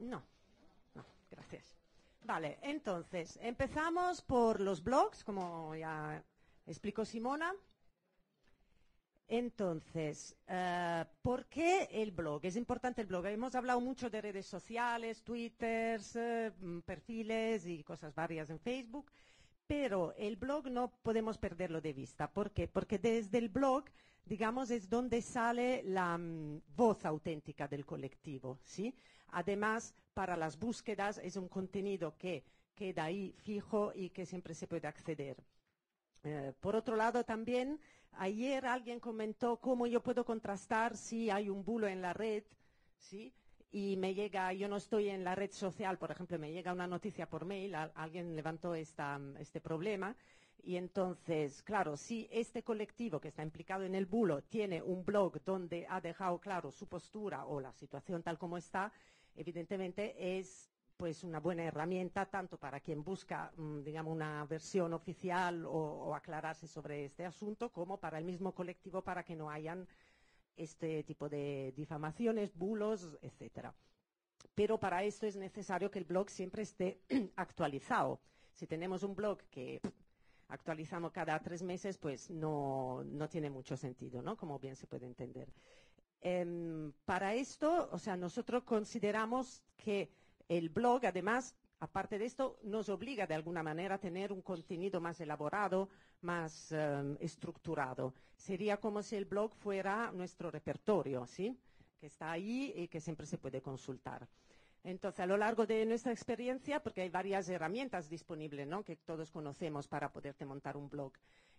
No, no, gracias. Vale, entonces, empezamos por los blogs, como ya explicó Simona. Entonces, eh, ¿por qué el blog? Es importante el blog. Hemos hablado mucho de redes sociales, twitters, eh, mm, perfiles y cosas varias en Facebook, pero el blog no podemos perderlo de vista. ¿Por qué? Porque desde el blog, digamos, es donde sale la mm, voz auténtica del colectivo, ¿sí? Además, para las búsquedas es un contenido que queda ahí fijo y que siempre se puede acceder. Eh, por otro lado, también ayer alguien comentó cómo yo puedo contrastar si hay un bulo en la red, ¿sí? Y me llega, yo no estoy en la red social, por ejemplo, me llega una noticia por mail, alguien levantó este problema, y entonces, claro, si este colectivo que está implicado en el bulo tiene un blog donde ha dejado claro su postura o la situación tal como está, evidentemente es pues una buena herramienta tanto para quien busca, mm, digamos, una versión oficial o, aclararse sobre este asunto, como para el mismo colectivo para que no hayan este tipo de difamaciones, bulos, etcétera. Pero para esto es necesario que el blog siempre esté actualizado. Si tenemos un blog que actualizamos cada tres meses, pues no, tiene mucho sentido, ¿no? Como bien se puede entender. Em, para esto, o sea, nosotros consideramos que el blog, además, aparte de esto, nos obliga de alguna manera a tener un contenido más elaborado, más em, estructurado. Sería como si el blog fuera nuestro repertorio, ¿sí? Que está ahí y que siempre se puede consultar. Entonces, a lo largo de nuestra experiencia, porque hay varias herramientas disponibles, ¿no? Que todos conocemos para poderte montar un blog.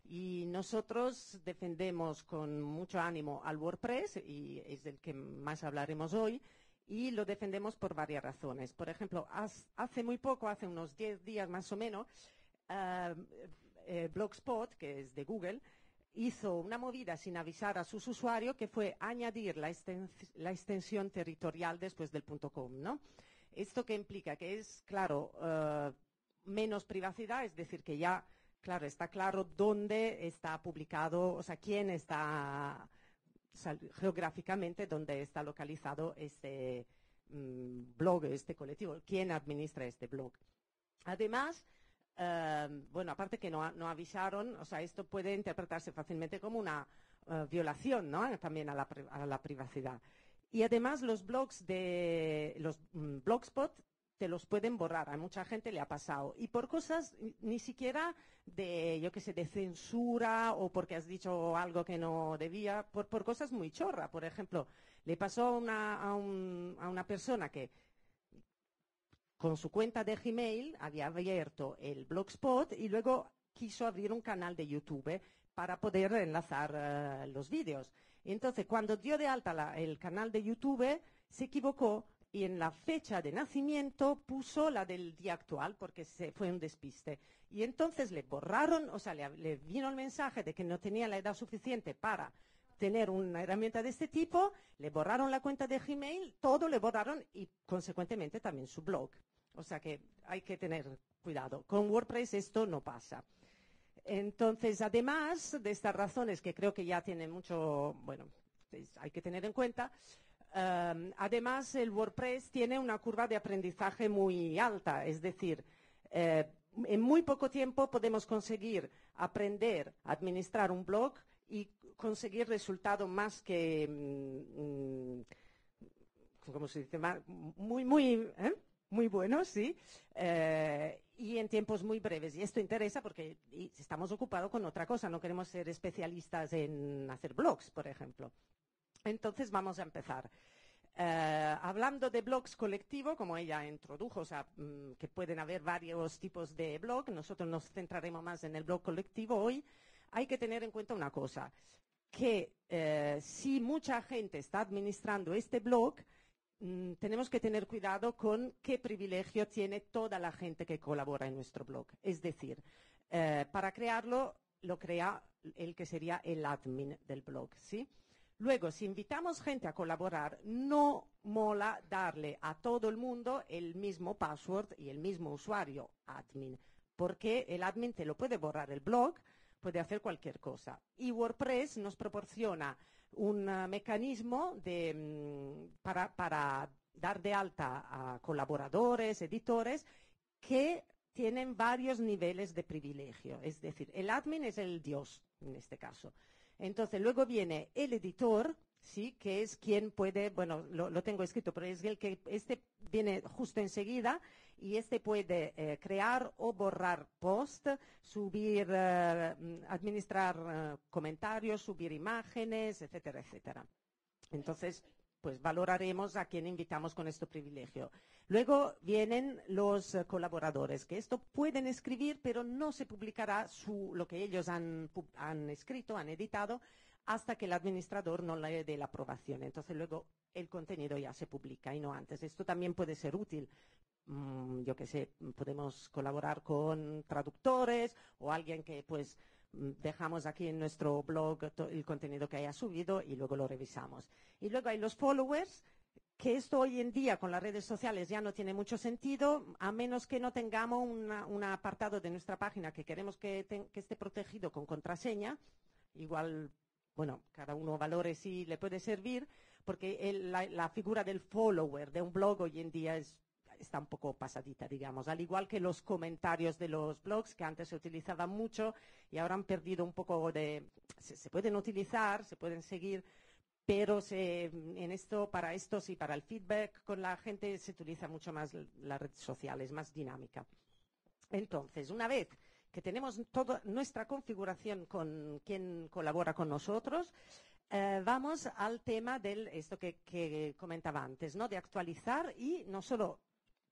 Y nosotros defendemos con mucho ánimo al WordPress, y es del que más hablaremos hoy, y lo defendemos por varias razones. Por ejemplo, hace muy poco, hace unos 10 días más o menos, eh, Blogspot, que es de Google, hizo una movida sin avisar a sus usuarios que fue añadir la, extensión territorial después del .com, ¿no? Esto que implica que es, claro, eh, menos privacidad, es decir, que ya, claro, está claro dónde está publicado, o sea, quién está geográficamente dónde está localizado este mm, blog, este colectivo, quién administra este blog. Además, em, bueno, aparte que no, avisaron, o sea, esto puede interpretarse fácilmente como una eh, violación, ¿no? También a la, privacidad. Y además los blogs de los mm, blogspot te los pueden borrar. A mucha gente le ha pasado. Y por cosas ni siquiera de, yo qué sé, de censura o porque has dicho algo que no debía, por, cosas muy chorra. Por ejemplo, le pasó a una, a, una persona que con su cuenta de Gmail había abierto el Blogspot y luego quiso abrir un canal de YouTube para poder enlazar eh, los vídeos. Entonces, cuando dio de alta el canal de YouTube, se equivocó y en la fecha de nacimiento puso la del día actual porque se fue un despiste. Y entonces le borraron, o sea, le, vino el mensaje de que no tenía la edad suficiente para tener una herramienta de este tipo, le borraron la cuenta de Gmail, todo le borraron y consecuentemente también su blog. O sea que hay que tener cuidado. Con WordPress esto no pasa. Entonces, además de estas razones que creo que ya tienen mucho, bueno, hay que tener en cuenta, Em, además, el WordPress tiene una curva de aprendizaje muy alta, es decir, eh, en muy poco tiempo podemos conseguir aprender a administrar un blog y conseguir resultados más que, mm, mm, ¿cómo se dice? Muy, muy, ¿eh? muy buenos, sí, eh, y en tiempos muy breves. Y esto interesa porque estamos ocupados con otra cosa, no queremos ser especialistas en hacer blogs, por ejemplo. Entonces vamos a empezar. Eh, hablando de blogs colectivos, como ella introdujo, o sea, mm, que pueden haber varios tipos de blog, nosotros nos centraremos más en el blog colectivo hoy, hay que tener en cuenta una cosa, que eh, si mucha gente está administrando este blog, mm, tenemos que tener cuidado con qué privilegio tiene toda la gente que colabora en nuestro blog. Es decir, eh, para crearlo, lo crea el que sería el admin del blog, ¿sí? Luego, si invitamos gente a colaborar, no mola darle a todo el mundo el mismo password y el mismo usuario admin, porque el admin te lo puede borrar el blog, puede hacer cualquier cosa. Y WordPress nos proporciona un uh, mecanismo mm, para, dar de alta a colaboradores, editores, que tienen varios niveles de privilegio. Es decir, el admin es el dios en este caso. Entonces, luego viene el editor, sí, que es quien puede, bueno, lo, tengo escrito, pero es el que este viene justo enseguida y este puede eh, crear o borrar post, subir, eh, administrar eh, comentarios, subir imágenes, etcétera, etcétera. Entonces, pues valoraremos a quién invitamos con este privilegio. Luego vienen los eh, colaboradores, que esto pueden escribir, pero no se publicará lo que ellos han, escrito, han editado, hasta que el administrador no le dé la aprobación. Entonces luego el contenido ya se publica y no antes. Esto también puede ser útil. Mm, yo qué sé, podemos colaborar con traductores o alguien que pues dejamos aquí en nuestro blog el contenido que haya subido y luego lo revisamos. Y luego hay los followers, que esto hoy en día con las redes sociales ya no tiene mucho sentido, a menos que no tengamos un apartado de nuestra página que queremos que, esté protegido con contraseña. Igual, bueno, cada uno valore si le puede servir, porque la figura del follower de un blog hoy en día es está un poco pasadita, digamos, al igual que los comentarios de los blogs que antes se utilizaban mucho y ahora han perdido un poco de... Se, pueden utilizar, se pueden seguir, pero en esto, para estos y para el feedback con la gente se utiliza mucho más la red social, es más dinámica. Entonces, una vez que tenemos toda nuestra configuración con quien colabora con nosotros, eh, vamos al tema del esto que, que, comentaba antes, ¿no? De actualizar y no solo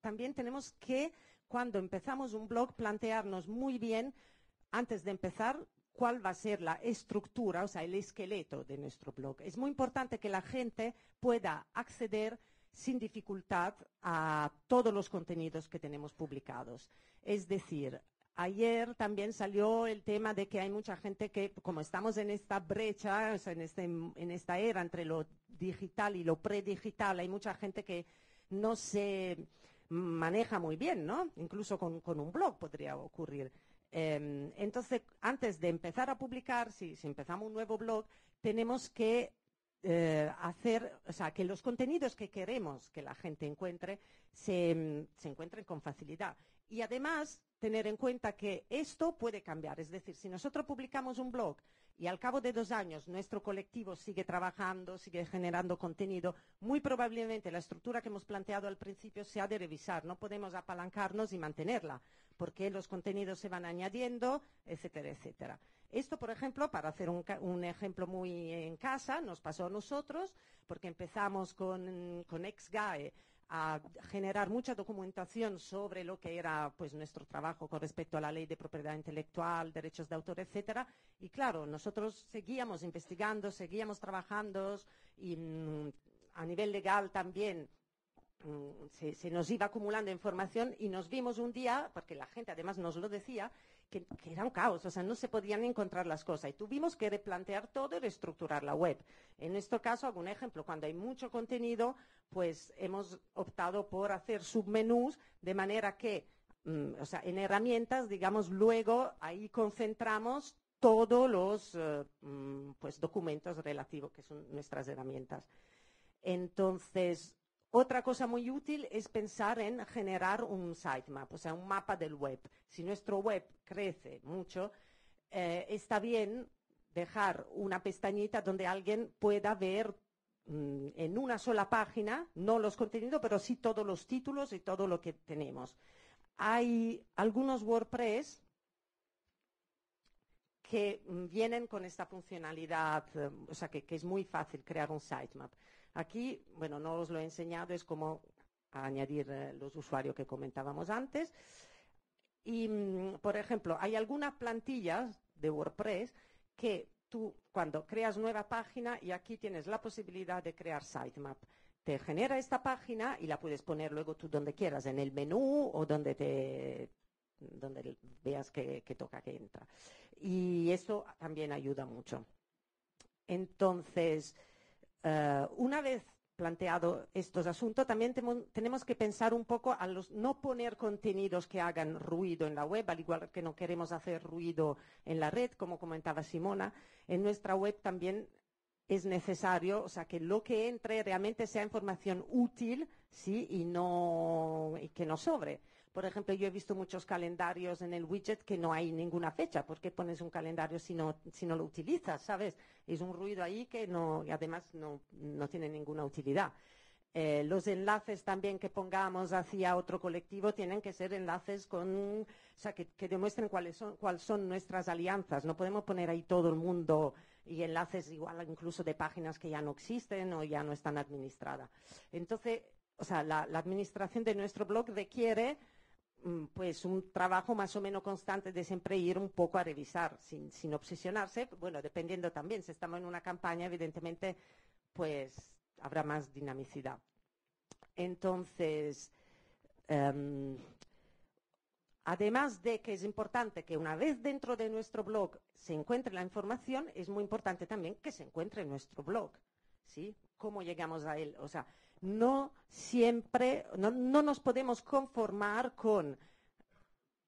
también tenemos que, cuando empezamos un blog, plantearnos muy bien, antes de empezar, cuál va a ser la estructura, o sea, el esqueleto de nuestro blog. Es muy importante que la gente pueda acceder sin dificultad a todos los contenidos que tenemos publicados. Es decir, ayer también salió el tema de que hay mucha gente que, como estamos en esta brecha, o sea, en, este, en esta era entre lo digital y lo predigital, hay mucha gente que no se maneja muy bien, ¿no? Incluso con, un blog podría ocurrir. Em, entonces, antes de empezar a publicar, si, empezamos un nuevo blog, tenemos que eh, hacer, o sea, que los contenidos que queremos que la gente encuentre se, se encuentren con facilidad. Y además, tener en cuenta que esto puede cambiar. Es decir, si nosotros publicamos un blog y al cabo de dos años nuestro colectivo sigue trabajando, sigue generando contenido, muy probablemente la estructura que hemos planteado al principio se ha de revisar. No podemos apalancarnos y mantenerla, porque los contenidos se van añadiendo, etcétera, etcétera. Esto, por ejemplo, para hacer un, ejemplo muy en casa, nos pasó a nosotros, porque empezamos con, con XGAE a generar mucha documentación sobre lo que era pues nuestro trabajo con respecto a la ley de propiedad intelectual, derechos de autor, etcétera. Y claro, nosotros seguíamos investigando, seguíamos trabajando y mm, a nivel legal también mm, se, nos iba acumulando información y nos vimos un día, porque la gente además nos lo decía, que, era un caos, o sea, no se podían encontrar las cosas y tuvimos que replantear todo y reestructurar la web. En este caso, algún ejemplo, cuando hay mucho contenido, pues hemos optado por hacer submenús de manera que, mm, o sea, en herramientas, digamos, luego ahí concentramos todos los eh, mm, pues, documentos relativos, que son nuestras herramientas. Entonces, otra cosa muy útil es pensar en generar un sitemap, o sea, un mapa del web. Si nuestro web crece mucho, eh, está bien dejar una pestañita donde alguien pueda ver mm, en una sola página, no los contenidos, pero sí todos los títulos y todo lo que tenemos. Hay algunos WordPress que mm, vienen con esta funcionalidad, eh, o sea, que, que es muy fácil crear un sitemap. Aquí, bueno, no os lo he enseñado, es como añadir eh, los usuarios que comentábamos antes. Y, mm, por ejemplo, hay algunas plantillas de WordPress que tú, cuando creas nueva página, y aquí tienes la posibilidad de crear sitemap. Te genera esta página y la puedes poner luego tú donde quieras, en el menú o donde te donde veas que, que toca que entra. Y eso también ayuda mucho. Entonces, eh, una vez planteado estos asuntos, también tenemos que pensar un poco a los no poner contenidos que hagan ruido en la web, al igual que no queremos hacer ruido en la red, como comentaba Simona. En nuestra web también es necesario, o sea, que lo que entre realmente sea información útil, ¿sí? Y no, y que no sobre. Por ejemplo, yo he visto muchos calendarios en el widget que no hay ninguna fecha. ¿Por qué pones un calendario si no, si no lo utilizas, sabes? Es un ruido ahí que no, y además no, tiene ninguna utilidad. Eh, los enlaces también que pongamos hacia otro colectivo tienen que ser enlaces con, o sea, que, demuestren cuáles son, cuáles son nuestras alianzas. No podemos poner ahí todo el mundo y enlaces igual incluso de páginas que ya no existen o ya no están administradas. Entonces, o sea, la, administración de nuestro blog requiere pues un trabajo más o menos constante de siempre ir un poco a revisar, sin, sin obsesionarse, bueno, dependiendo también, si estamos en una campaña, evidentemente, pues habrá más dinamicidad. Entonces, um, además de que es importante que una vez dentro de nuestro blog se encuentre la información, es muy importante también que se encuentre en nuestro blog. ¿Sí? ¿Cómo llegamos a él? O sea, no siempre, no, no nos podemos conformar con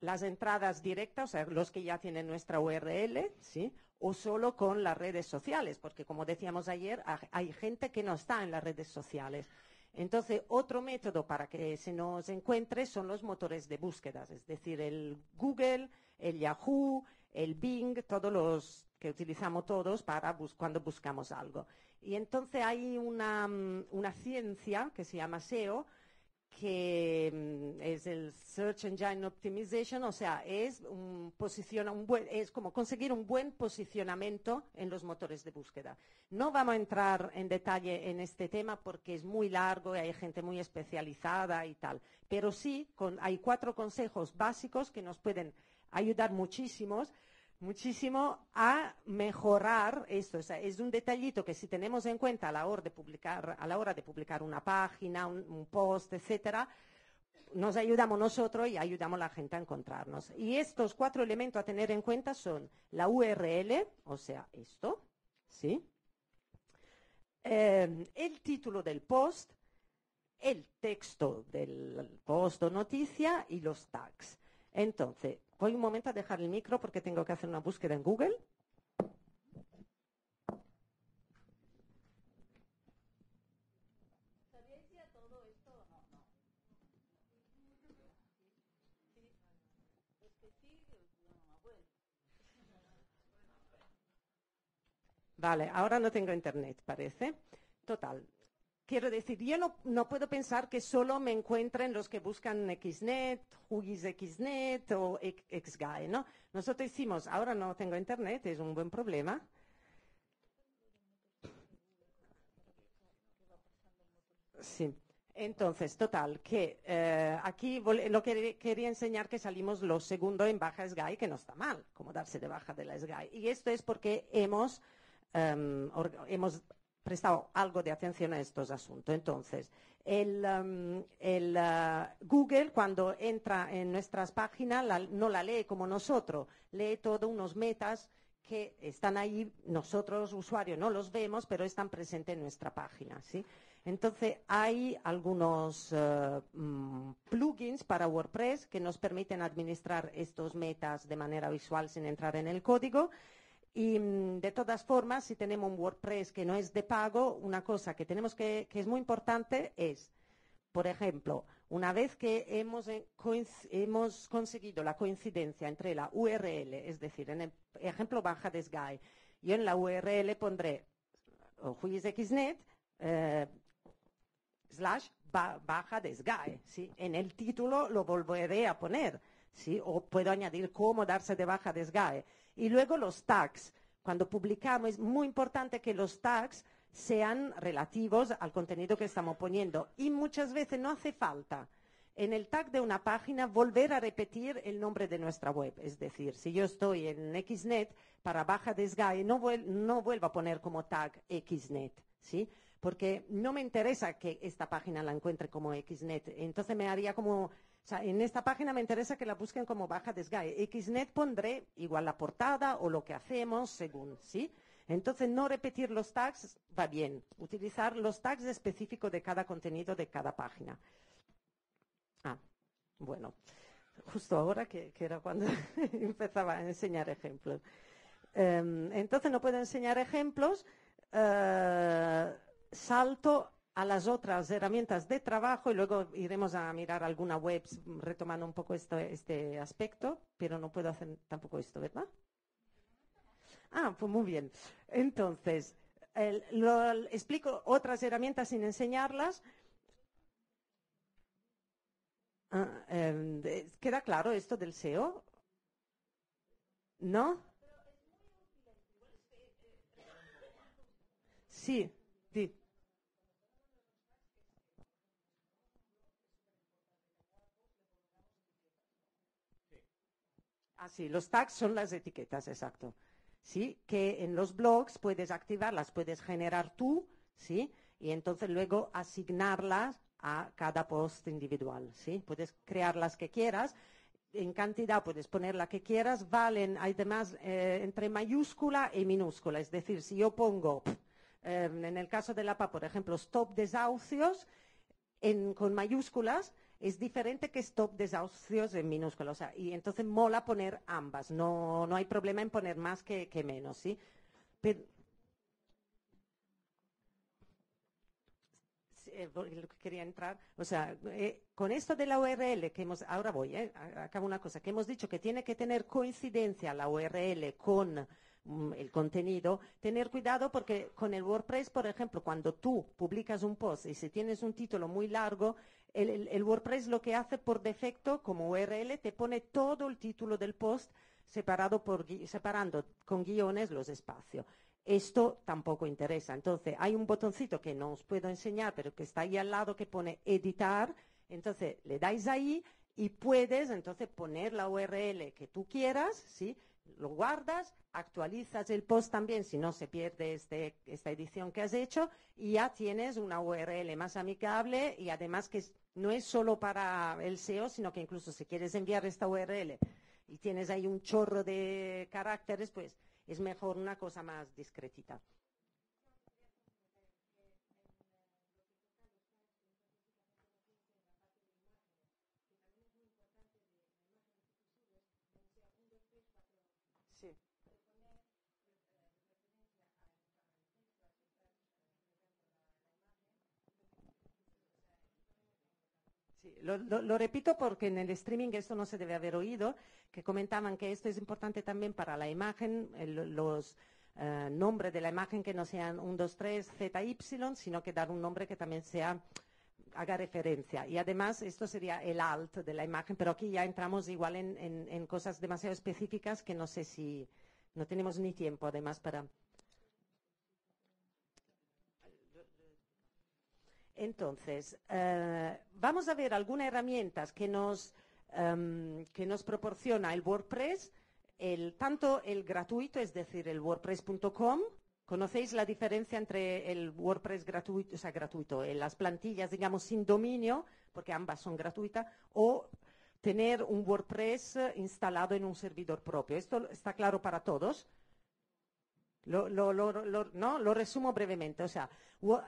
las entradas directas, o sea, los que ya tienen nuestra URL, ¿sí? O solo con las redes sociales, porque como decíamos ayer, hay gente que no está en las redes sociales. Entonces, otro método para que se nos encuentre son los motores de búsquedas, es decir, el Google, el Yahoo, el Bing, todos los que utilizamos todos para bus cuando buscamos algo. Y entonces hay una, mm, una ciencia que se llama SEO, que mm, es el Search Engine Optimization, o sea, es, un un buen, es como conseguir un buen posicionamiento en los motores de búsqueda. No vamos a entrar en detalle en este tema porque es muy largo y hay gente muy especializada y tal, pero sí con, hay cuatro consejos básicos que nos pueden ayudar muchísimos muchísimo a mejorar esto. Es un detallito que si tenemos en cuenta a la hora de publicar, a la hora de publicar una página, un, post, etcétera, nos ayudamos nosotros y ayudamos a la gente a encontrarnos. Y estos cuatro elementos a tener en cuenta son la URL, o sea, esto, ¿sí? Eh, el título del post, el texto del post o noticia y los tags. Entonces, Voy un momento a dejar el micro porque tengo que hacer una búsqueda en Google. Vale, ahora no tengo internet, parece. Total, Quiero decir, yo no, no, puedo pensar que solo me encuentren los que buscan XNet, Huggies XNet o XGuy, ¿no? Nosotros hicimos, ahora no tengo internet, es un buen problema. Sí. Entonces, total, que eh, aquí lo que quería enseñar que salimos los segundos en baja SGAI, que no está mal, como darse de baja de la SGAI. Y esto es porque hemos, um, hemos prestado algo de atención a estos asuntos. Entonces, el, um, uh, Google cuando entra en nuestras páginas no la lee como nosotros, lee todos unos metas que están ahí, nosotros usuarios no los vemos, pero están presentes en nuestra página. ¿sí? Entonces, hay algunos uh, mm, plugins para WordPress que nos permiten administrar estos metas de manera visual sin entrar en el código. Y mm, de todas formas, si tenemos un WordPress que no es de pago, una cosa que tenemos que, que es muy importante es, por ejemplo, una vez que hemos, eh, hemos, conseguido la coincidencia entre la URL, es decir, en el ejemplo baja de Sky, yo en la URL pondré juizxnet eh, slash baja de Sky, ¿sí? En el título lo volveré a poner, ¿sí? O puedo añadir cómo darse de baja de Sky. Y luego los tags. Cuando publicamos es muy importante que los tags sean relativos al contenido que estamos poniendo. Y muchas veces no hace falta en el tag de una página volver a repetir el nombre de nuestra web. Es decir, si yo estoy en XNet para baja de Sky, no, no vuelvo a poner como tag XNet, ¿sí? Porque no me interesa que esta página la encuentre como XNet. Entonces me haría como en esta página me interesa que la busquen como baja de. Xnet pondré igual la portada o lo que hacemos según, ¿sí? Entonces, no repetir los tags va bien. Utilizar los tags específicos de cada contenido de cada página. Ah, bueno. Justo ahora que, era cuando empezaba a enseñar ejemplos. Em, entonces, no puedo enseñar ejemplos eh, salto a las otras herramientas de trabajo y luego iremos a mirar alguna web retomando un poco este aspecto, pero no puedo hacer tampoco esto, ¿verdad? Ah, pues muy bien. Entonces, explico otras herramientas sin enseñarlas. Ah, em, ¿Queda claro esto del SEO? ¿No? Sí, sí. Ah, sí, los tags son las etiquetas, exacto. ¿Sí? Que en los blogs puedes activarlas, puedes generar tú, ¿sí? Y entonces luego asignarlas a cada post individual, ¿sí? Puedes crear las que quieras, en cantidad puedes poner la que quieras, valen además eh, entre mayúscula y minúscula, es decir, si yo pongo, em, en el caso de la PA, por ejemplo, stop desahucios, con mayúsculas, es diferente que stop desahucios en minúsculas, y entonces mola poner ambas, no, no hay problema en poner más que, menos, ¿sí? Eh, lo que quería entrar, o sea, eh, con esto de la URL que hemos, ahora voy, eh, acabo una cosa, que hemos dicho que tiene que tener coincidencia la URL con mm, el contenido, tener cuidado porque con el WordPress, por ejemplo, cuando tú publicas un post y si tienes un título muy largo, el, WordPress lo que hace por defecto como URL te pone todo el título del post separado por, separando con guiones los espacios esto tampoco interesa. Entonces, hay un botoncito que no os puedo enseñar, pero que está ahí al lado que pone editar. Entonces, le dais ahí y puedes entonces poner la URL que tú quieras, ¿sí? Lo guardas, actualizas el post también, si no se pierde este, esta edición que has hecho, y ya tienes una URL más amigable y además que no es solo para el SEO, sino que incluso si quieres enviar esta URL y tienes ahí un chorro de caracteres, pues es mejor una cosa más discretita. Lo, repito porque en el streaming esto no se debe haber oído, que comentaban que esto es importante también para la imagen, los eh, nombres de la imagen que no sean 1, 2, 3, Z, Y, sino que dar un nombre que también sea haga referencia. Y además esto sería el alt de la imagen, pero aquí ya entramos igual en cosas demasiado específicas que no sé si no tenemos ni tiempo además para Entonces, eh, vamos a ver algunas herramientas que nos, em, que nos proporciona el WordPress, tanto el gratuito, es decir, el wordpress.com. ¿Conocéis la diferencia entre el WordPress gratuito, o sea, gratuito, en las plantillas, digamos, sin dominio, porque ambas son gratuitas, o tener un WordPress instalado en un servidor propio? Esto está claro para todos. Lo, no, lo resumo brevemente. O sea,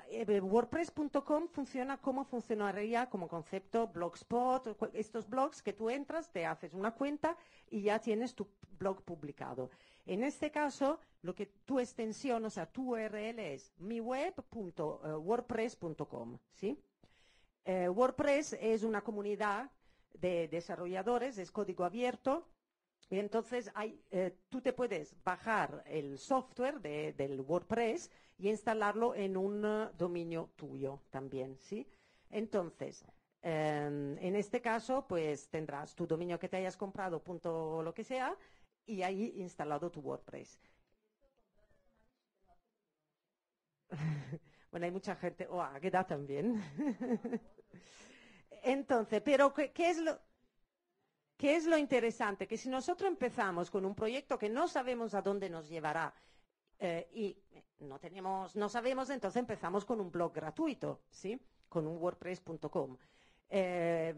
eh, WordPress.com funciona como funcionaría como concepto Blogspot, estos blogs que tú entras, te haces una cuenta y ya tienes tu blog publicado. En este caso, lo que tu extensión, o sea, tu URL es miweb.wordpress.com. ¿sí? Eh, WordPress es una comunidad de desarrolladores, es código abierto y entonces eh, tú te puedes bajar el software del WordPress y instalarlo en un uh, dominio tuyo también, ¿sí? Entonces, em, en este caso, pues tendrás tu dominio que te hayas comprado, punto lo que sea, y ahí instalado tu WordPress. bueno, hay mucha gente, o oh, da también. Entonces, pero ¿qué es lo...? ¿Qué es lo interesante? Que si nosotros empezamos con un proyecto que no sabemos a dónde nos llevará eh, y no tenemos, no sabemos, entonces empezamos con un blog gratuito, ¿sí? Con un WordPress.com. Eh,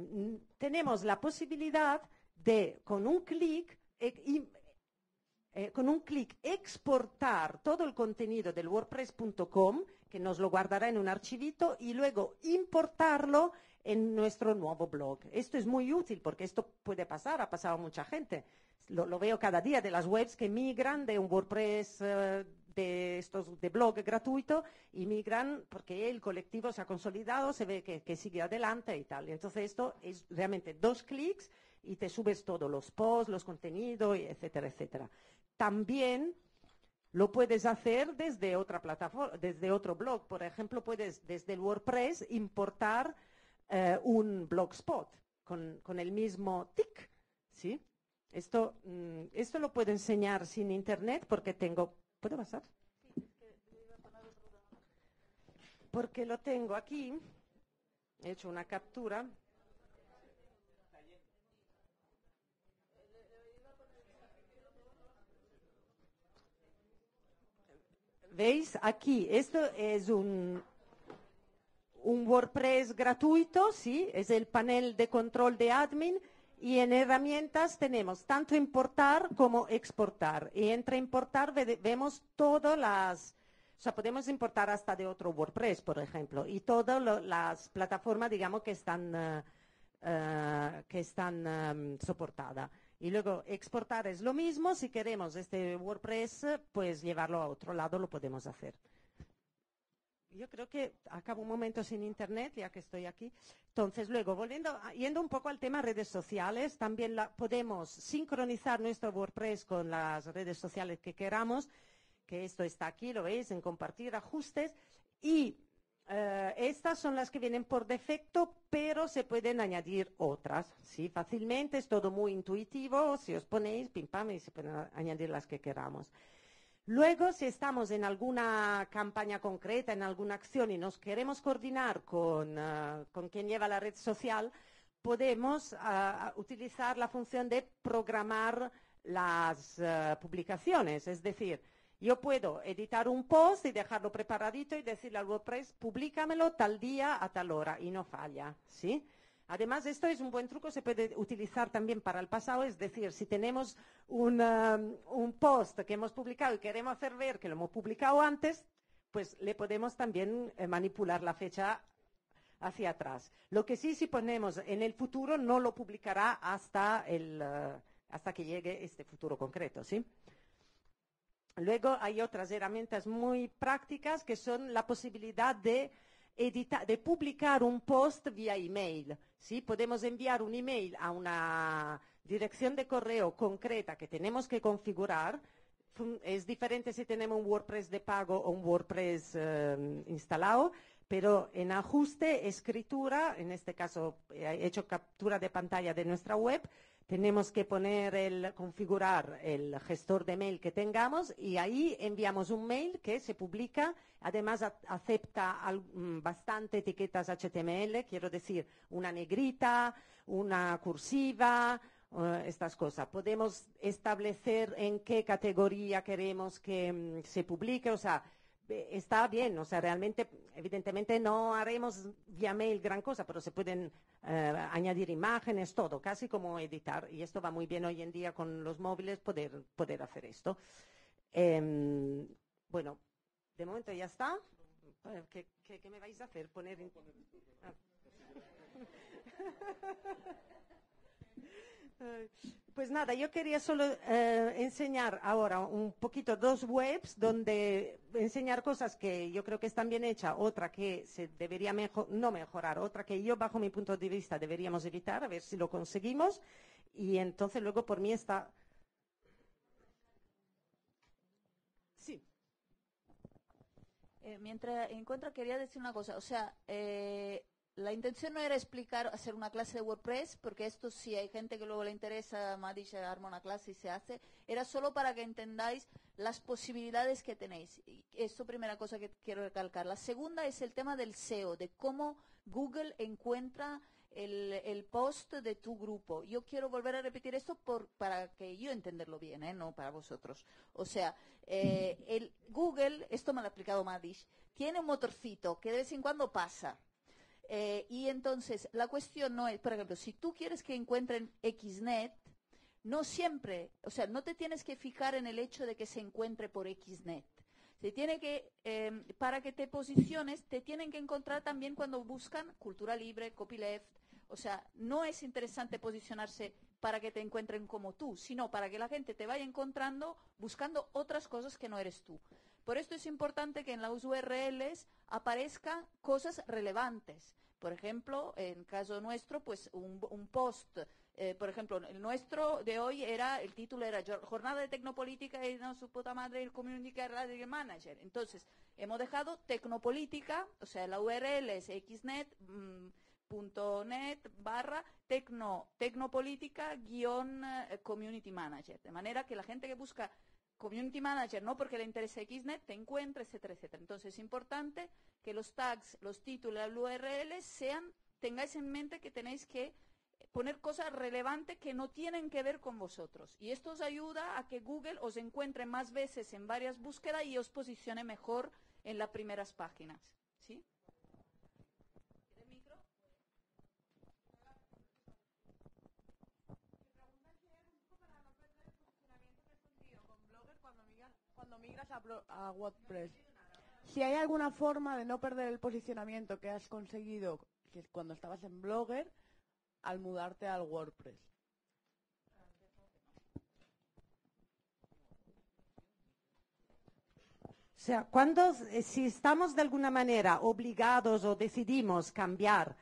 tenemos la posibilidad de, con un clic, eh, con un clic exportar todo el contenido del WordPress.com, que nos lo guardará en un archivito, y luego importarlo en nuestro nuevo blog. Esto es muy útil porque esto puede pasar, ha pasado a mucha gente. Lo, veo cada día de las webs que migran de un WordPress de estos de blog gratuito y migran porque el colectivo se ha consolidado, se ve que, que sigue adelante y tal. Entonces esto es realmente dos clics y te subes todos los posts, los contenidos, etcétera, etcétera. También lo puedes hacer desde otra plataforma, desde otro blog. Por ejemplo, puedes desde el WordPress importar eh, un blogspot con, con, el mismo tick, ¿sí? Esto, mm, esto lo puedo enseñar sin internet porque tengo... ¿Puedo pasar? Porque lo tengo aquí. He hecho una captura. ¿Veis? Aquí, esto es un, un WordPress gratuito, ¿sí? Es el panel de control de admin y en herramientas tenemos tanto importar como exportar. Y entre importar ve, vemos todas las, o sea, podemos importar hasta de otro WordPress, por ejemplo, y todas las plataformas, digamos, que están, uh, que están um, soportadas. Y luego exportar es lo mismo, si queremos este WordPress, pues llevarlo a otro lado lo podemos hacer. Yo creo que acabo un momento sin internet, ya que estoy aquí. Entonces, luego, volviendo, yendo un poco al tema redes sociales, también podemos sincronizar nuestro WordPress con las redes sociales que queramos, que esto está aquí, lo veis, en compartir ajustes, y Uh, estas son las que vienen por defecto, pero se pueden añadir otras, ¿sí? Fácilmente, es todo muy intuitivo, si os ponéis, pim pam, y se pueden añadir las que queramos. Luego, si estamos en alguna campaña concreta, en alguna acción y nos queremos coordinar con, uh, con quien lleva la red social, podemos uh, utilizar la función de programar las publicaciones, es decir, yo puedo editar un post y dejarlo preparadito y decirle al WordPress, publícamelo tal día a tal hora y no falla, ¿sí? Además, esto es un buen truco, se puede utilizar también para el pasado, es decir, si tenemos un, um, un post que hemos publicado y queremos hacer ver que lo hemos publicado antes, pues le podemos también eh, manipular la fecha hacia atrás. Lo que sí, si ponemos en el futuro, no lo publicará hasta, el, uh, hasta que llegue este futuro concreto, ¿sí? Luego hay otras herramientas muy prácticas que son la posibilidad de de publicar un post vía email. ¿sí? Podemos enviar un email a una dirección de correo concreta que tenemos que configurar. Es diferente si tenemos un WordPress de pago o un WordPress eh, instalado, pero en ajuste, escritura, en este caso he hecho captura de pantalla de nuestra web, tenemos que poner el, configurar el gestor de mail que tengamos y ahí enviamos un mail que se publica, además acepta al, mm, bastante etiquetas HTML, quiero decir, una negrita, una cursiva, estas cosas. Podemos establecer en qué categoría queremos que um, se publique, o sea, está bien, o sea, realmente, evidentemente no haremos vía mail gran cosa, pero se pueden eh, añadir imágenes, todo, casi como editar, y esto va muy bien hoy en día con los móviles poder, poder hacer esto. Eh, bueno, de momento ya está. ¿Qué, qué, me vais a hacer? Poner. Ah. Pues nada, yo quería solo eh, enseñar ahora un poquito dos webs donde enseñar cosas que yo creo que están bien hechas, otra que se debería mejor, no mejorar, otra que yo bajo mi punto de vista deberíamos evitar, a ver si lo conseguimos. Y entonces luego por mí está... Sí. Eh, mientras encuentro quería decir una cosa, o sea, eh, la intención no era explicar, hacer una clase de WordPress, porque esto si hay gente que luego le interesa, Madisha arma una clase y se hace, era solo para que entendáis las posibilidades que tenéis. Esto primera cosa que quiero recalcar. La segunda es el tema del SEO, de cómo Google encuentra el, el post de tu grupo. Yo quiero volver a repetir esto por, para que yo entenderlo bien, ¿eh? no para vosotros. O sea, eh, el Google, esto me lo ha explicado Madish, tiene un motorcito que de vez en cuando pasa eh, y entonces, la cuestión no es, por ejemplo, si tú quieres que encuentren XNet, no siempre, o sea, no te tienes que fijar en el hecho de que se encuentre por XNet. Se tiene que, eh, para que te posiciones, te tienen que encontrar también cuando buscan cultura libre, copyleft. O sea, no es interesante posicionarse para que te encuentren como tú, sino para que la gente te vaya encontrando buscando otras cosas que no eres tú. Por esto es importante que en las URLs aparezcan cosas relevantes. Por ejemplo, en caso nuestro, pues un, un post eh, por ejemplo, el nuestro de hoy era, el título era Jornada de Tecnopolítica y no su puta madre el Community Radio Manager. Entonces, hemos dejado Tecnopolítica, o sea, la URL es xnet. Mm, barra tecno, tecnopolítica guion eh, community manager. De manera que la gente que busca community manager, no porque le interese XNet, te encuentre, etcétera, etcétera. Entonces es importante que los tags, los títulos, las URL sean, tengáis en mente que tenéis que poner cosas relevantes que no tienen que ver con vosotros. Y esto os ayuda a que Google os encuentre más veces en varias búsquedas y os posicione mejor en las primeras páginas. ¿Sí? cuando migras a, WordPress. Si hay alguna forma de no perder el posicionamiento que has conseguido cuando estabas en Blogger, al mudarte al WordPress? O sea, cuando, eh, si estamos de alguna manera obligados o decidimos cambiar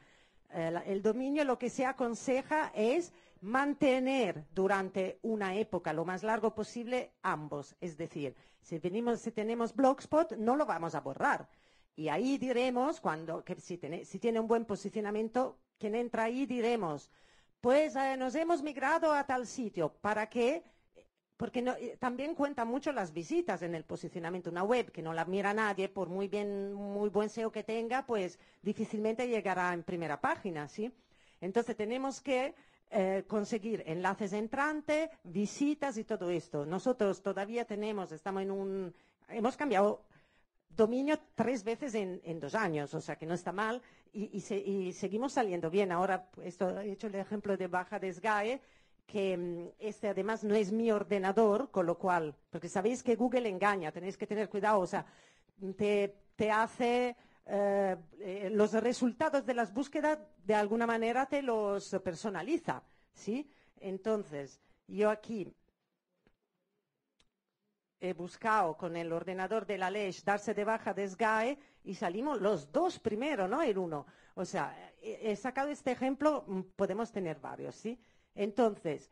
eh, el dominio, lo que se aconseja es mantener durante una época lo más largo posible ambos. Es decir, si, venimos, si tenemos Blogspot, no lo vamos a borrar. Y ahí diremos, cuando, que si, si tiene un buen posicionamiento, quien entra ahí diremos, pues eh, nos hemos migrado a tal sitio. ¿Para qué? Porque eh, también cuentan mucho las visitas en el posicionamiento. Una web que no la mira nadie, por muy bien, muy buen SEO que tenga, pues difícilmente llegará en primera página, ¿sí? Entonces tenemos que eh, conseguir enlaces entrantes, visitas y todo esto. Nosotros todavía tenemos, estamos en un, hemos cambiado dominio tres veces en, dos años, o sea que no está mal y, seguimos saliendo bien. Ahora, he hecho el ejemplo de Baja de SGAE, que mm, este además no es mi ordenador, con lo cual, porque sabéis que Google engaña, tenéis que tener cuidado, o sea, te, hace eh, eh, los resultados de las búsquedas, de alguna manera te los personaliza, ¿sí? Entonces, yo aquí he buscado con el ordenador de la ley darse de baja de SGAE y salimos los dos primero, no el uno. O sea, he sacado este ejemplo, mm, podemos tener varios, ¿sí? Entonces,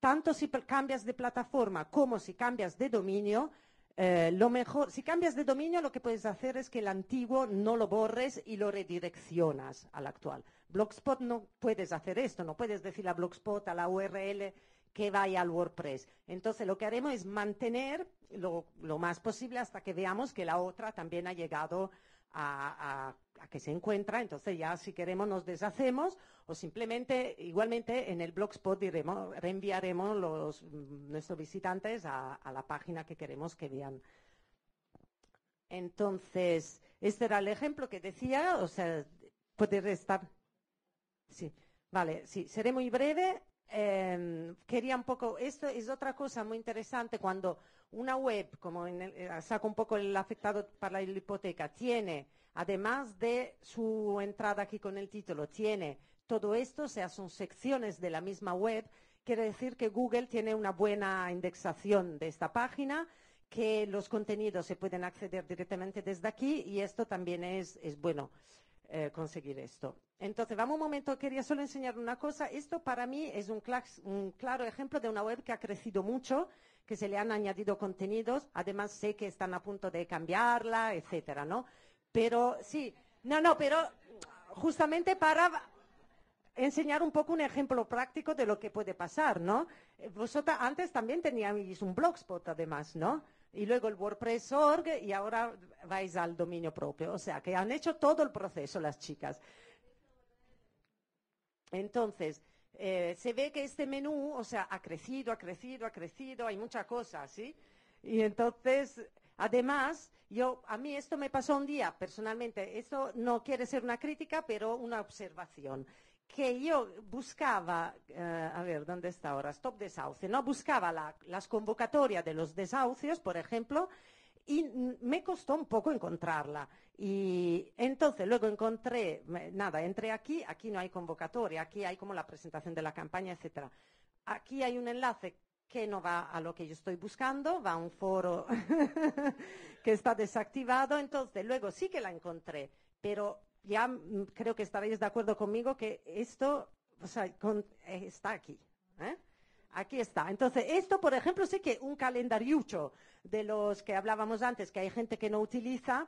tanto si cambias de plataforma como si cambias de dominio, eh, lo mejor, si cambias de dominio, lo que puedes hacer es que el antiguo no lo borres y lo redireccionas al actual. Blogspot no puedes hacer esto, no puedes decir a Blogspot, a la URL, que vaya al WordPress. Entonces, lo que haremos es mantener lo, más posible hasta que veamos que la otra también ha llegado a, que se encuentra. Entonces, ya si queremos nos deshacemos o simplemente, igualmente, en el blogspot diremos, reenviaremos los, nuestros visitantes a, la página que queremos que vean. Entonces, este era el ejemplo que decía, o sea, puede estar. Sí, vale, sí, seré muy breve. Em, quería un poco, esto es otra cosa muy interesante cuando una web, como en el, eh, saco un poco el afectado para la hipoteca, tiene, además de su entrada aquí con el título, tiene todo esto, o sea, son secciones de la misma web, quiere decir que Google tiene una buena indexación de esta página, que los contenidos se pueden acceder directamente desde aquí y esto también es, es bueno. Eh, conseguir esto. Entonces, vamos un momento, quería solo enseñar una cosa. Esto para mí es un, claro ejemplo de una web que ha crecido mucho, que se le han añadido contenidos. Además, sé que están a punto de cambiarla, etcétera, ¿no? Pero sí, no, no, pero justamente para enseñar un poco un ejemplo práctico de lo que puede pasar, ¿no? Vosotras antes también teníais un blogspot, además, ¿no? y luego el WordPress org y ahora vais al dominio propio. O sea, que han hecho todo el proceso las chicas. Entonces, eh, se ve que este menú, o sea, ha crecido, ha crecido, ha crecido, hay muchas cosas, ¿sí? Y entonces, además, yo, a mí esto me pasó un día, personalmente, esto no quiere ser una crítica, pero una observación que yo buscaba, eh, a ver, ¿dónde está ahora? Stop Desauce, ¿no? Buscaba las convocatorias de los desahucios, por ejemplo, y me costó un poco encontrarla. Y entonces luego encontré, nada, entré aquí, aquí no hay convocatoria, aquí hay como la presentación de la campaña, etcétera. Aquí hay un enlace que no va a lo que yo estoy buscando, va a un foro que está desactivado, entonces luego sí que la encontré, pero ya mm, creo que estaréis de acuerdo conmigo que esto eh, está aquí. ¿eh? Aquí está. Entonces, esto, por ejemplo, sí que un calendariucho de los que hablábamos antes, que hay gente que no utiliza,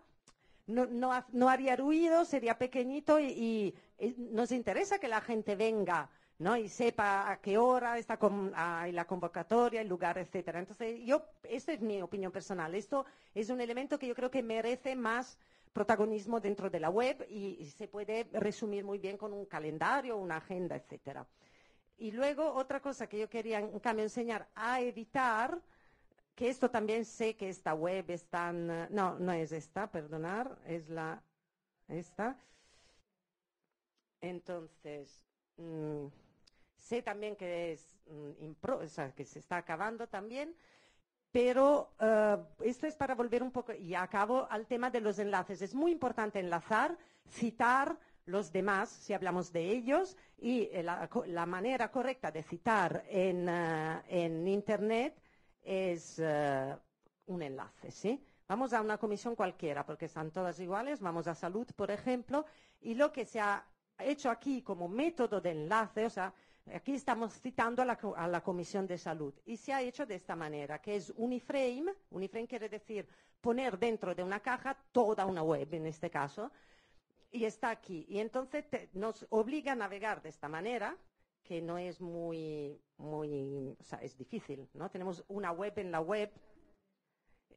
no, no, no haría ruido, sería pequeñito y, nos interesa que la gente venga, ¿no? Y sepa a qué hora está con, la convocatoria, el lugar, etcétera. Entonces, yo, esta es mi opinión personal. Esto es un elemento que yo creo que merece más protagonismo dentro de la web y, y se puede resumir muy bien con un calendario, una agenda, etcétera. Y luego otra cosa que yo quería en cambio enseñar a evitar, que esto también sé que esta web es tan, eh, no, no es esta, perdonar, es la, esta. Entonces, mm, sé también que es mm, impro- o sea, que se está acabando también, pero eh, esto es para volver un poco, y acabo al tema de los enlaces. Es muy importante enlazar, citar los demás, si hablamos de ellos, y eh, la, la manera correcta de citar en, eh, en Internet es eh, un enlace, ¿sí? Vamos a una comisión cualquiera, porque están todas iguales, vamos a salud, por ejemplo, y lo que se ha hecho aquí como método de enlace, o sea, aquí estamos citando a la, comisión de salud, y se ha hecho de esta manera, que es uniframe, uniframe quiere decir poner dentro de una caja toda una web, en este caso, y está aquí. Y entonces nos obliga a navegar de esta manera, que no es muy, muy, o sea, es difícil, ¿no? Tenemos una web en la web.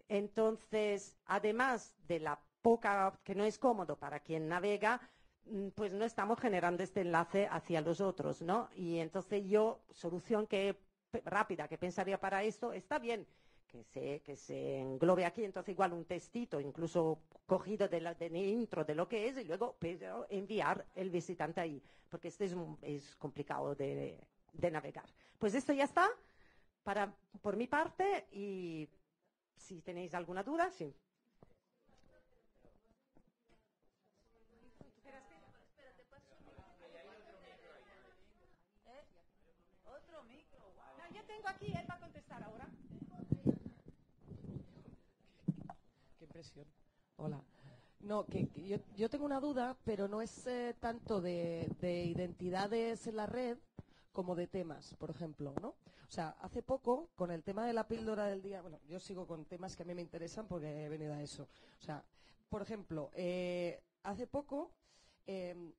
Entonces, además de la poca, que no es cómodo para quien navega, mm, pues no estamos generando este enlace hacia los otros, ¿no? Y entonces yo, solución que rápida que pensaría para esto, está bien que se, que se englobe aquí, entonces igual un textito, incluso cogido de la, del intro de lo que es, y luego pero, enviar el visitante ahí, porque este es, un- es complicado de, de navegar. Pues esto ya está para, por mi parte, y si tenéis alguna duda, sí. Yo tengo aquí, él va a contestar ahora. Qué impresión. Hola. No, que, yo, yo tengo una duda, pero no es eh, tanto de, de identidades en la red como de temas, por ejemplo, ¿no? O sea, hace poco, con el tema de la píldora del día, bueno, yo sigo con temas que a mí me interesan porque he venido a eso. O sea, por ejemplo, eh, hace poco, eh,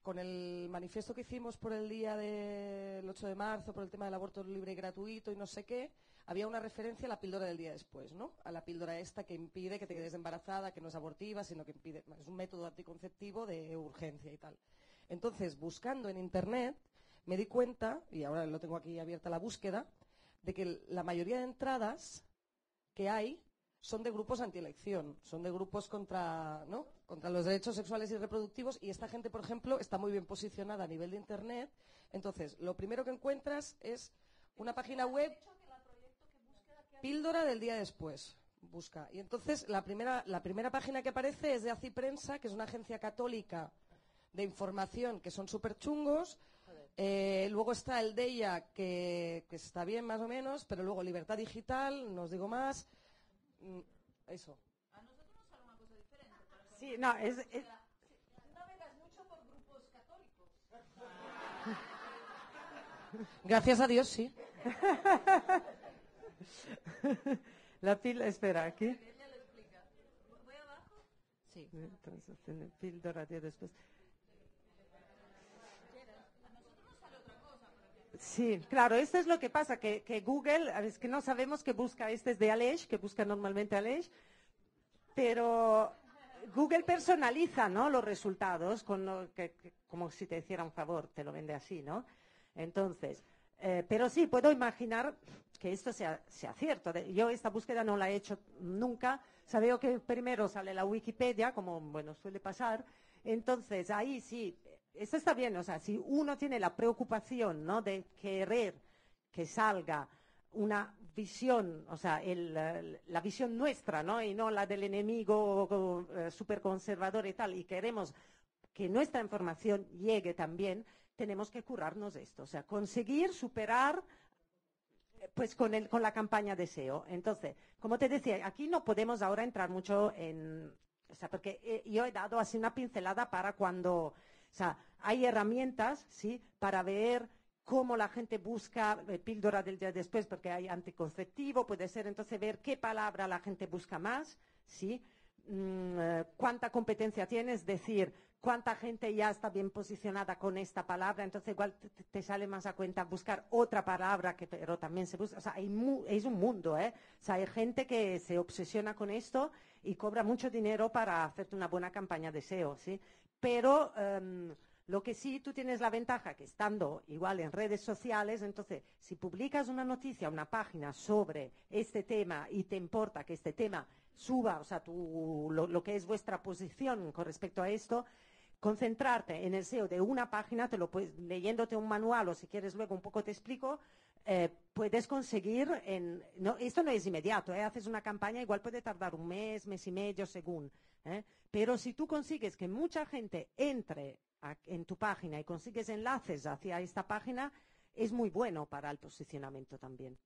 con el manifiesto que hicimos por el día del 8 de marzo, por el tema del aborto libre y gratuito y no sé qué, había una referencia a la píldora del día después, ¿no? A la píldora esta que impide que te quedes embarazada, que no es abortiva, sino que impide, es un método anticonceptivo de urgencia y tal. Entonces, buscando en internet, me di cuenta, y ahora lo tengo aquí abierta la búsqueda, de que la mayoría de entradas que hay son de grupos antielección, son de grupos contra, ¿no? contra los derechos sexuales y reproductivos y esta gente, por ejemplo, está muy bien posicionada a nivel de Internet. Entonces, lo primero que encuentras es una página web píldora del día después. Busca. Y entonces la primera, la primera página que aparece es de ACI Prensa, que es una agencia católica de información que son súper chungos. Eh, luego está el de ella, que, que está bien más o menos, pero luego Libertad Digital, no os digo más. Mm, Eso. Sí, no, es, es- Gracias a Dios, sí. la pila, espera, aquí. Sí. Entonces, tiene píldora después. Sí, claro, esto es lo que pasa, que, que Google, es que no sabemos qué busca, este es de Aleix, que busca normalmente Aleix, pero Google personaliza, ¿no? Los resultados, con lo que, que- como si te hiciera un favor, te lo vende así, ¿no? Entonces, eh, pero sí, puedo imaginar que esto sea, sea cierto. Yo esta búsqueda no la he hecho nunca. Sabía que primero sale la Wikipedia, como, bueno, suele pasar. Entonces, ahí sí, eso está bien. O sea, si uno tiene la preocupación, ¿no? De querer que salga una visión, o sea, el, la visión nuestra, ¿no? Y no la del enemigo eh, súper conservador y tal, y queremos que nuestra información llegue también, tenemos que curarnos esto, o sea, conseguir superar Pues con, el, con la campaña de SEO. Entonces, como te decía, aquí no podemos ahora entrar mucho en... O sea, porque eh, yo he dado así una pincelada para cuando... O sea, hay herramientas, ¿sí? Para ver cómo la gente busca eh, píldora del día después, porque hay anticonceptivo, puede ser entonces ver qué palabra la gente busca más, ¿sí? Mm, eh, cuánta competencia tienes, es decir, cuánta gente ya está bien posicionada con esta palabra, entonces igual te, sale más a cuenta buscar otra palabra que pero también se busca, o sea, hay mu- es un mundo, ¿eh? O sea, hay gente que se obsesiona con esto y cobra mucho dinero para hacerte una buena campaña de SEO, ¿sí? Pero em, lo que sí, tú tienes la ventaja que estando igual en redes sociales, entonces, si publicas una noticia, una página sobre este tema y te importa que este tema suba, o sea, tu- lo que es vuestra posición con respecto a esto, concentrarte en el SEO de una página, te lo puedes, leyéndote un manual o si quieres luego un poco te explico, eh, puedes conseguir en, no, esto no es inmediato, ¿eh? haces una campaña, igual puede tardar un mes, mes y medio, según. ¿eh? Pero si tú consigues que mucha gente entre en tu página y consigues enlaces hacia esta página, es muy bueno para el posicionamiento también.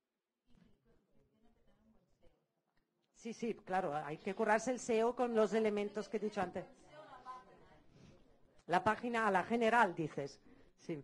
Sí, sí, claro, hay que curarse el SEO con los elementos que he dicho antes. La página a la general, dices. Sí.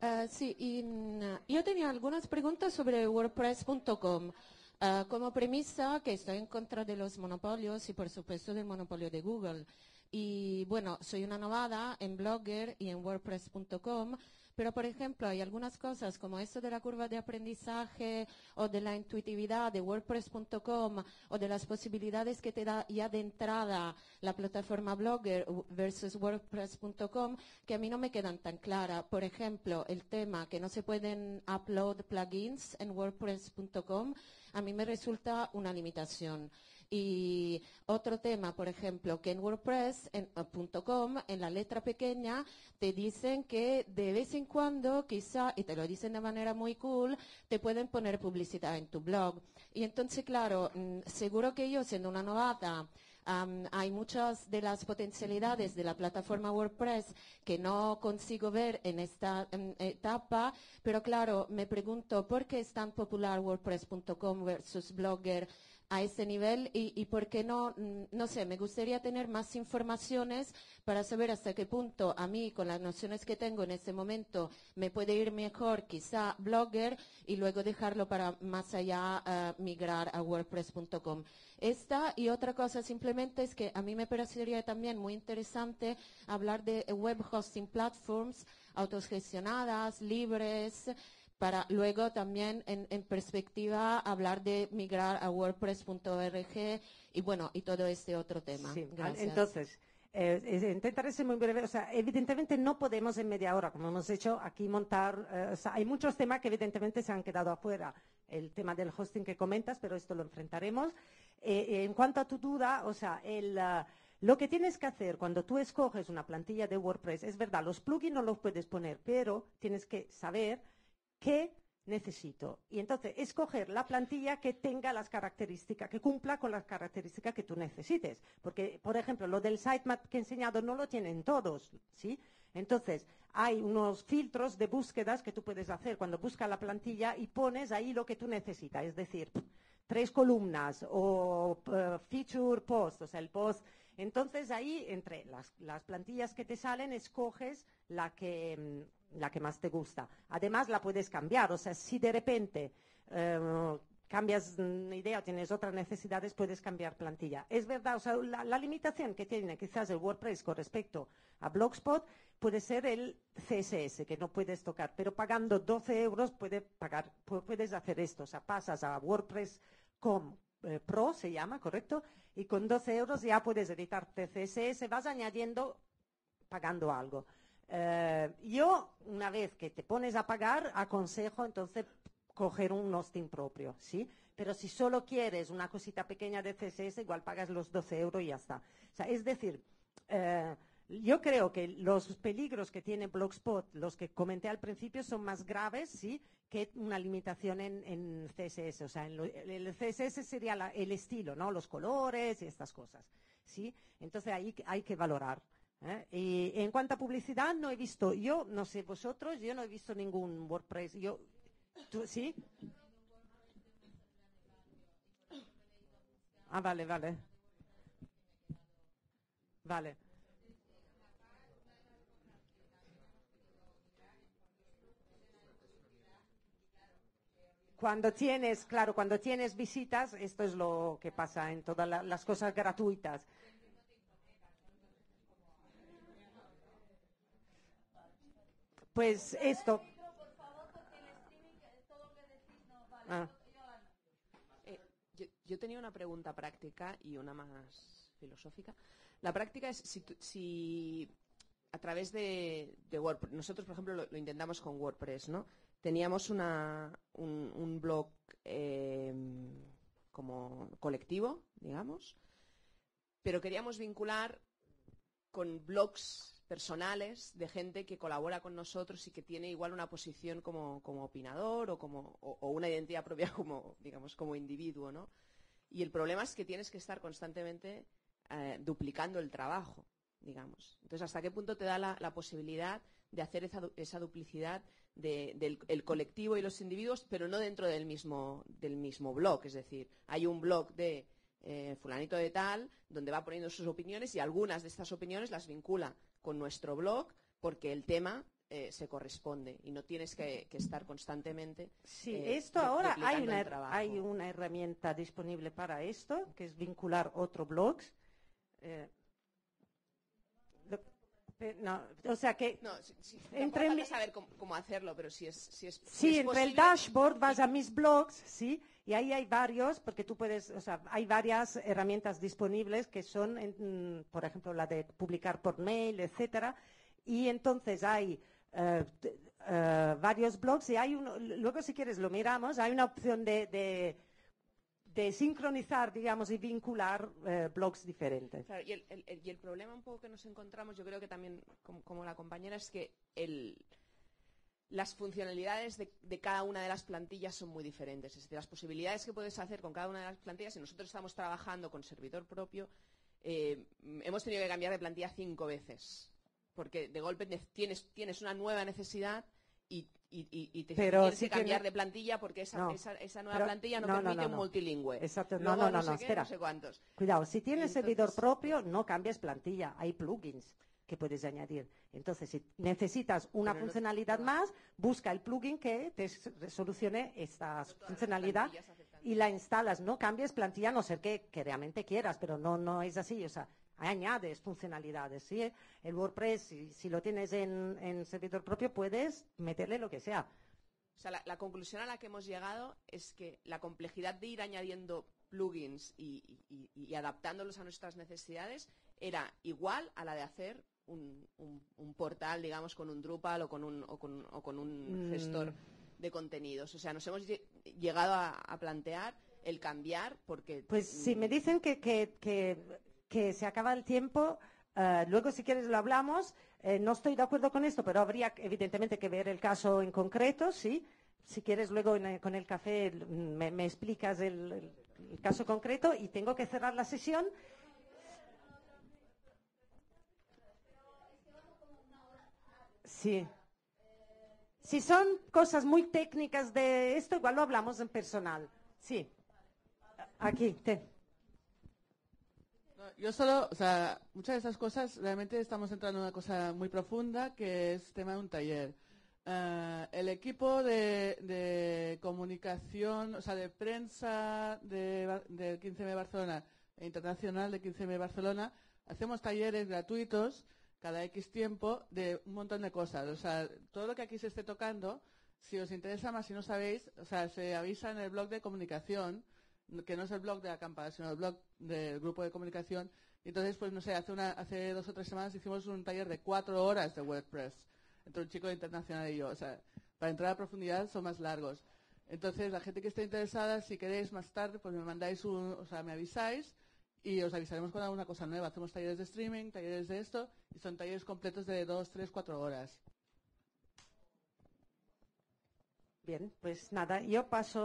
Eh, sí, mm, yo tenía algunas preguntas sobre WordPress.com. Eh, como premisa, que estoy en contra de los monopolios y por supuesto del monopolio de Google. Y bueno, soy una novada en Blogger y en WordPress.com, pero por ejemplo hay algunas cosas como esto de la curva de aprendizaje o de la intuitividad de WordPress.com o de las posibilidades que te da ya de entrada la plataforma Blogger versus WordPress.com que a mí no me quedan tan claras. Por ejemplo, el tema que no se pueden upload plugins en WordPress.com a mí me resulta una limitación. Y otro tema, por ejemplo, que en WordPress.com, en, en la letra pequeña, te dicen que de vez en cuando, quizá, y te lo dicen de manera muy cool, te pueden poner publicidad en tu blog. Y entonces, claro, mm, seguro que yo, siendo una novata, Am, hay muchas de las potencialidades de la plataforma WordPress que no consigo ver en esta em, etapa, pero claro, me pregunto por qué es tan popular WordPress.com versus Blogger a ese nivel y, y por qué no, mm, no sé, me gustaría tener más informaciones para saber hasta qué punto a mí, con las nociones que tengo en este momento, me puede ir mejor quizá Blogger y luego dejarlo para más allá eh, migrar a WordPress.com. Esta y otra cosa simplemente es que a mí me parecería también muy interesante hablar de web hosting platforms autogestionadas, libres, para luego también en, en perspectiva hablar de migrar a WordPress.org y bueno, y todo este otro tema. Sí, Gracias. entonces, eh, intentaré ser muy breve. O sea, evidentemente no podemos en media hora, como hemos hecho aquí, montar. eh, o sea, hay muchos temas que evidentemente se han quedado afuera. El tema del hosting que comentas, pero esto lo enfrentaremos. Eh, en cuanto a tu duda, o sea, el, ah, lo que tienes que hacer cuando tú escoges una plantilla de WordPress, es verdad, los plugins no los puedes poner, pero tienes que saber qué necesito. Y entonces, escoger la plantilla que tenga las características, que cumpla con las características que tú necesites. Porque, por ejemplo, lo del sitemap que he enseñado no lo tienen todos, ¿sí? Entonces, hay unos filtros de búsquedas que tú puedes hacer cuando buscas la plantilla y pones ahí lo que tú necesitas. Es decir, tres columnas o eh, feature post, o sea, el post. Entonces ahí, entre las, las plantillas que te salen, escoges la que, mm, la que más te gusta. Además, la puedes cambiar, o sea, si de repente eh, cambias idea tienes otras necesidades, puedes cambiar plantilla. Es verdad, o sea, la, limitación que tiene quizás el WordPress con respecto a Blogspot puede ser el CSS, que no puedes tocar, pero pagando 12 euros puede pagar, pu- puedes hacer esto, o sea, pasas a WordPress.com eh, Pro, se llama, ¿correcto? Y con 12 euros ya puedes editar CSS, vas añadiendo pagando algo. Eh, yo, una vez que te pones a pagar, aconsejo entonces coger un hosting propio, ¿sí? Pero si solo quieres una cosita pequeña de CSS, igual pagas los 12 euros y ya está. O sea, es decir, eh, yo creo que los peligros que tiene Blogspot, los que comenté al principio, son más graves, ¿sí? que una limitación en, en CSS. O sea, en lo- el CSS sería la- el estilo, ¿no? Los colores y estas cosas, ¿sí? Entonces ahí hay que valorar. ¿Eh? Y en cuanto a publicidad, no he visto, yo no sé vosotros, yo no he visto ningún WordPress. Yo, ¿tú, ¿Sí? Ah, vale, vale. Vale. Cuando tienes, claro, cuando tienes visitas, esto es lo que pasa en todas la- las cosas gratuitas. Pues esto. Ah, Eh, yo, yo tenía una pregunta práctica y una más filosófica. La práctica es si, si a través de, de WordPress, nosotros por ejemplo lo, lo intentamos con WordPress, ¿no? Teníamos una, un, un blog eh, como colectivo, digamos, pero queríamos vincular con blogs personales de gente que colabora con nosotros y que tiene igual una posición como, como opinador o, como, o, una identidad propia como, digamos, como individuo, ¿no? Y el problema es que tienes que estar constantemente eh, duplicando el trabajo, digamos. Entonces, ¿hasta qué punto te da la, posibilidad de hacer esa, esa duplicidad de- del el colectivo y los individuos, pero no dentro del mismo, del mismo blog? Es decir, hay un blog de eh, fulanito de tal, donde va poniendo sus opiniones y algunas de estas opiniones las vincula con nuestro blog porque el tema eh, se corresponde y no tienes que, que estar constantemente. Sí, eh, esto ahora hay una, hay herramienta disponible para esto, que es vincular otro blogs. Eh, lo- no, o sea que No, sí, sí, Entre mi- saber cómo, cómo hacerlo, pero si es, si es, si Sí, es entre el dashboard vas a mis blogs, sí, y ahí hay varios, porque tú puedes, o sea, hay varias herramientas disponibles que son, en, mm, por ejemplo, la de publicar por mail, etcétera, y entonces hay t- eh, varios blogs y hay uno, luego si quieres lo miramos, hay una opción de, de, de sincronizar, digamos, y vincular eh, blogs diferentes. Y el, y el problema un poco que nos encontramos, yo creo que también, como la compañera, es que el, las funcionalidades de, de cada una de las plantillas son muy diferentes. Es decir, las posibilidades que puedes hacer con cada una de las plantillas, si nosotros estamos trabajando con servidor propio, eh, hemos tenido que cambiar de plantilla cinco veces. Porque de golpe ne- tienes, tienes una nueva necesidad y, y- y- y te Pero tienes sí que cambiar de plantilla porque esa, No, esa, esa nueva plantilla no, permite no, un multilingüe. Exacto, no, Luego no, no, sé qué, espera. no sé cuántos. Cuidado, si tienes servidor entonces- propio, no cambies plantilla, hay plugins que puedes añadir. Entonces, si necesitas una Pero funcionalidad no. más, busca el plugin que te solucione esta funcionalidad y la instalas. No cambies plantilla a no ser que, que realmente quieras, pero no, no es así. O sea, añades funcionalidades. ¿sí? El WordPress, si, si lo tienes en, en servidor propio, puedes meterle lo que sea. O sea, la, la conclusión a la que hemos llegado es que la complejidad de ir añadiendo plugins y, y- y- y adaptándolos a nuestras necesidades era igual a la de hacer un, un- un portal, digamos, con un Drupal o con un, o con, o con un Mm. gestor de contenidos. O sea, nos hemos lle- llegado a, a plantear el cambiar porque... Pues si mm, me dicen que, que, que, que se acaba el tiempo, eh, luego si quieres lo hablamos. Eh, no estoy de acuerdo con esto, pero habría evidentemente que ver el caso en concreto, ¿sí? Si quieres luego en con el café l- me, me explicas el caso concreto y tengo que cerrar la sesión. Sí. Si son cosas muy técnicas de esto, igual lo hablamos en personal. Sí. Aquí, te. Yo solo, o sea, muchas de esas cosas realmente estamos entrando en una cosa muy profunda que es tema de un taller. Ah, el equipo de, de comunicación, o sea, de prensa de, del 15M Barcelona e internacional de 15M Barcelona, hacemos talleres gratuitos cada X tiempo de un montón de cosas. O sea, todo lo que aquí se esté tocando, si os interesa más, si no sabéis, o sea, se avisa en el blog de comunicación, que no es el blog de acampada, sino el blog del grupo de comunicación. Y entonces, pues no sé, hace, una, hace dos o tres semanas hicimos un taller de cuatro horas de WordPress entre un chico internacional y yo. O sea, para entrar a profundidad son más largos. Entonces, la gente que esté interesada, si queréis más tarde, pues me mandáis un, o sea, me avisáis y os avisaremos con alguna cosa nueva. Hacemos talleres de streaming, talleres de esto, y son talleres completos de dos, tres, cuatro horas. Bien, pues nada, yo paso